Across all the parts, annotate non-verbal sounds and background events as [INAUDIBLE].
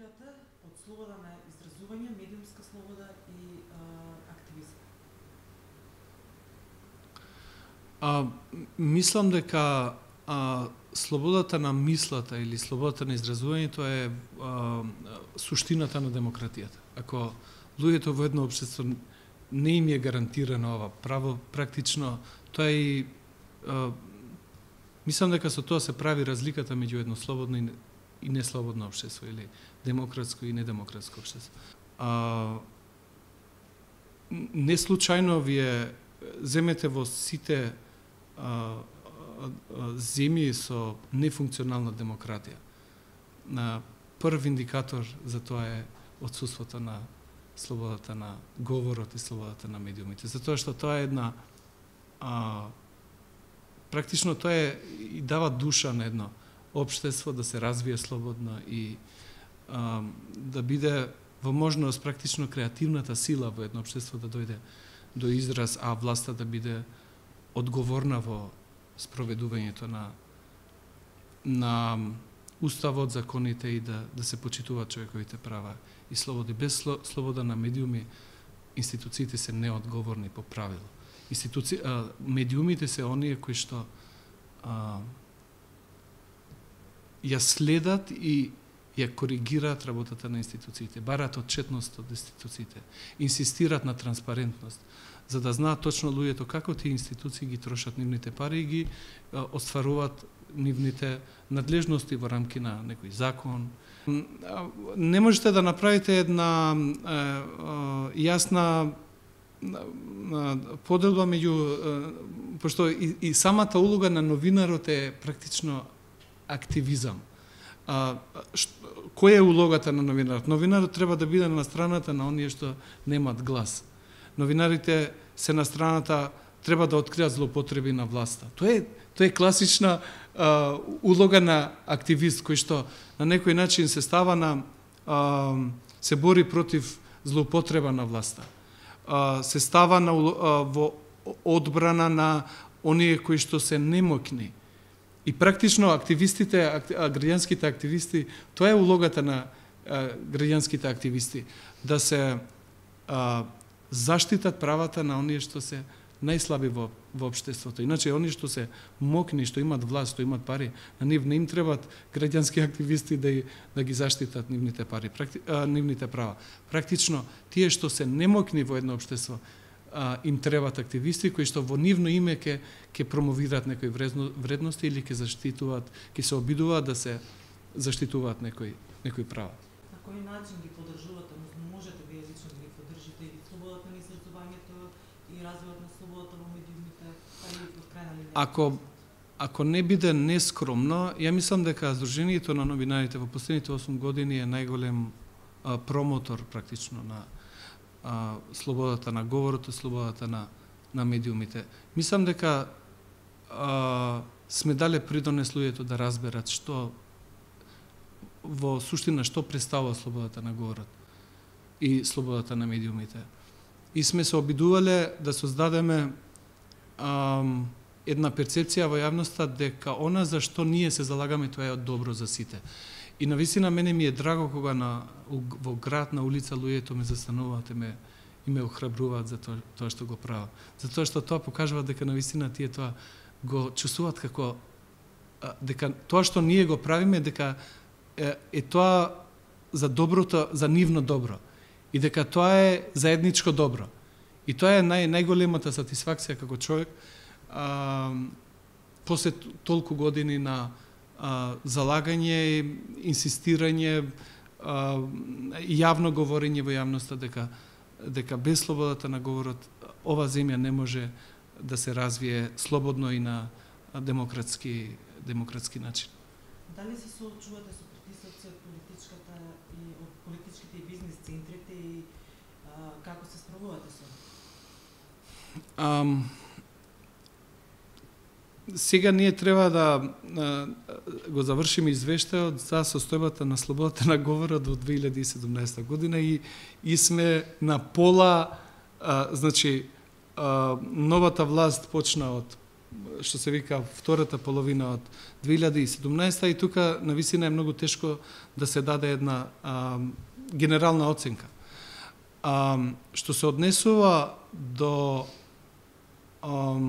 разбирате под слобода на изразување, медиумска слобода и а, активизм? А, мислам дека а, слободата на мислата или слободата на изразувањето е а, суштината на демократијата. Ако луѓето во едно општество не им е гарантирано ова право, практично тоа е и а, мислам дека со тоа се прави разликата меѓу едно слободно и, и неслободно општество или демократско и недемократско општество. А, не случајно вие земете во сите а, земји со нефункционална демократија. На прв индикатор за тоа е отсутството на слободата на говорот и слободата на медиумите. Затоа што тоа е една а, практично тоа е и дава душа на едно општество да се развие слободно и а, да биде во можност практично креативната сила во едно општество да дојде до израз, а власта да биде одговорна во спроведувањето на на уставот, законите и да да се почитуваат човековите права и слободи. Без слобода на медиуми институциите се неодговорни по правило. Институци... а, медиумите се оние кои што а, ја следат и ја коригираат работата на институциите, бараат отчетност од институциите, инсистираат на транспарентност, за да знаат точно луѓето како тие институции ги трошат нивните пари и ги остваруваат нивните надлежности во рамки на некој закон. Не можете да направите една е, е, јасна поделба меѓу пошто и, и самата улога на новинарот е практично активизам. А, што, која е улогата на новинарот? Новинарот треба да биде на страната на оние што немаат глас новинарите се на страната треба да откријат злопотреби на власта. Тоа е тоа е класична а, улога на активист кој што на некој начин се става на а, се бори против злоупотреба на власта. А, се става на а, во одбрана на оние кои што се немокни. И практично активистите, граѓанските активисти, тоа е улогата на граѓанските активисти да се а, заштитат правата на оние што се најслаби во, во обштеството. Иначе, оние што се мокни, што имат власт, што имат пари, на нив не им требат граѓански [LAUGHS] активисти да, да ги заштитат нивните пари, практи, а, нивните права. Практично, тие што се немокни во едно обштество, а, им требат активисти кои што во нивно име ке, ке промовираат некои вредности или ке заштитуваат, ке се обидуваат да се заштитуваат некои, некои права. На кој начин ги подржувате, можете вие лично да ги подржите и слободата на изразувањето и развојот на слободата во медиумите, па и во крајна линија? Ако ако не биде нескромно, ја мислам дека Сдруженијето на новинарите во последните 8 години е најголем промотор практично на а, слободата на говорот и слободата на на медиумите. Мислам дека а, сме дале придонес луѓето да разберат што во суштина што представува слободата на говорот и слободата на медиумите. И сме се обидувале да создадеме ам, една перцепција во јавноста дека она за што ние се залагаме тоа е добро за сите. И на висина мене ми е драго кога на во град на улица луѓето ме застануваат и ме и ме охрабруваат за тоа, тоа што го правам. Затоа што тоа покажува дека на висина тие тоа го чувствуваат како дека тоа што ние го правиме дека е, е тоа за доброто, за нивно добро и дека тоа е заедничко добро. И тоа е нај, најголемата сатисфакција како човек а, после толку години на а, залагање, инсистирање, а, јавно говорење во јавноста дека дека без слободата на говорот ова земја не може да се развие слободно и на демократски демократски начин. Дали се соочувате со притисоци од политичката и од политичките и бизнес центрите и а, како се справувате со? Ам, сега ние треба да а, го завршиме извештајот за состојбата на слободата на говорот во 2017 година и и сме на пола а, значи а, новата власт почна од што се вика втората половина од 2017 и тука на висина е многу тешко да се даде една а, генерална оценка. А, што се однесува до а,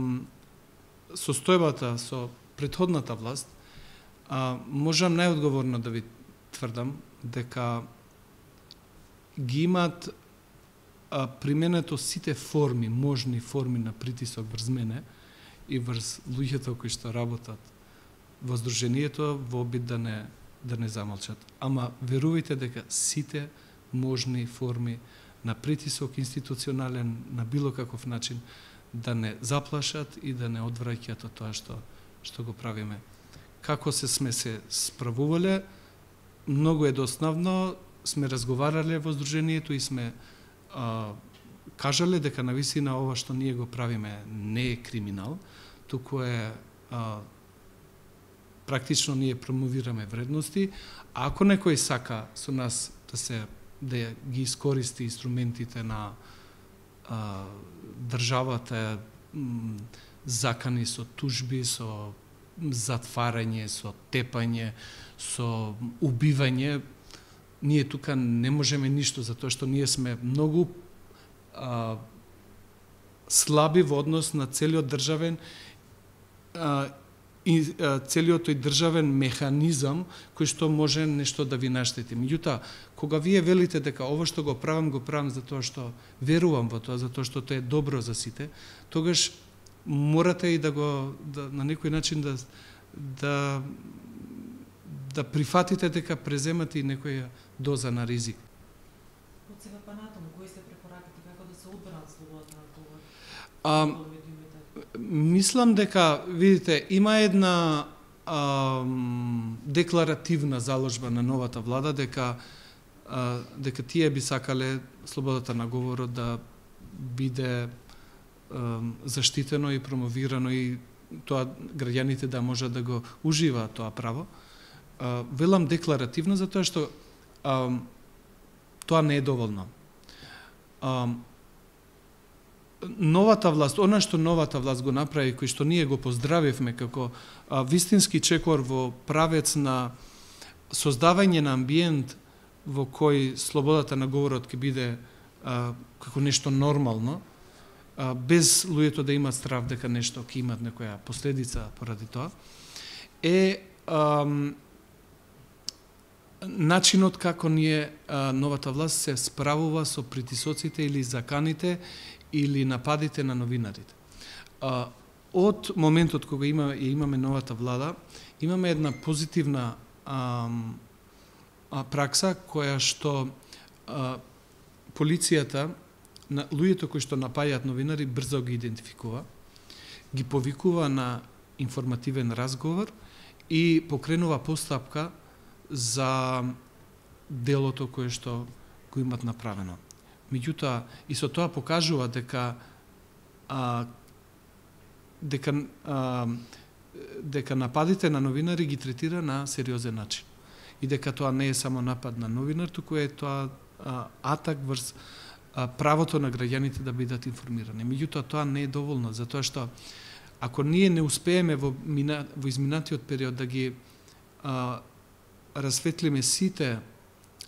состојбата со предходната власт, а, можам најодговорно да ви тврдам дека ги имат а, применето сите форми, можни форми на притисок врз мене и врз луѓето кои што работат во Сдруженијето во обид да не, да не замолчат. Ама верувајте дека сите можни форми на притисок институционален на било каков начин да не заплашат и да не одвраќат од тоа што што го правиме. Како се сме се справувале, многу е доснавно, сме разговарале во Сдруженијето и сме а, кажале дека на висина ова што ние го правиме не е криминал, туку е а, практично ние промовираме вредности, а ако некој сака со нас да се да ги искористи инструментите на а, државата закани со тужби, со затварање, со тепање, со убивање, ние тука не можеме ништо, затоа што ние сме многу а, слаби во однос на целиот државен а, и целиот тој државен механизам кој што може нешто да ви наштети. Меѓутоа, кога вие велите дека ово што го правам, го правам затоа што верувам во тоа, затоа што тоа е добро за сите, тогаш морате и да го да, на некој начин да да да прифатите дека преземате и некоја доза на ризик. Од сега па натаму, кои се препораките како да се одбранат слободата на говор? Мислам дека, видите, има една а, декларативна заложба на новата влада дека а, дека тие би сакале слободата на говорот да биде а, заштитено и промовирано и тоа граѓаните да можат да го уживаат тоа право. А, велам декларативно затоа што а, тоа не е доволно. А, новата власт, она што новата власт го направи, кој што ние го поздравивме како а, вистински чекор во правец на создавање на амбиент во кој слободата на говорот ќе биде а, како нешто нормално, а, без луѓето да имат страв дека нешто ќе имат некоја последица поради тоа, е а, начинот како ние а, новата власт се справува со притисоците или заканите или нападите на новинарите. А, од моментот кога има, имаме новата влада, имаме една позитивна а, а, пракса која што а, полицијата на луѓето кои што напајаат новинари брзо ги идентификува, ги повикува на информативен разговор и покренува постапка за делото кое што го имат направено. Меѓутоа, и со тоа покажува дека а, дека а, дека нападите на новинари ги третира на сериозен начин. И дека тоа не е само напад на новинар, туку е тоа а, атак врз а, правото на граѓаните да бидат информирани. Меѓутоа, тоа не е доволно, затоа што ако ние не успееме во, мина, во изминатиот период да ги а, расветлиме сите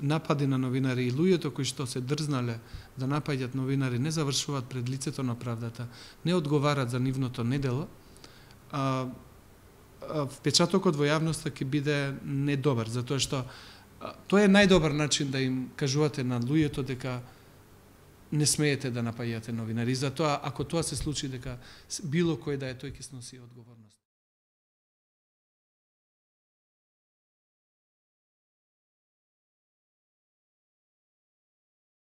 напади на новинари и луѓето кои што се дрзнале да напаѓат новинари не завршуваат пред лицето на правдата, не одговарат за нивното недело, а, а впечатокот во јавноста ќе биде недобар, затоа што а, тоа е најдобар начин да им кажувате на луѓето дека не смеете да напаѓате новинари. Затоа, ако тоа се случи, дека било кој да е, тој ќе сноси одговорност.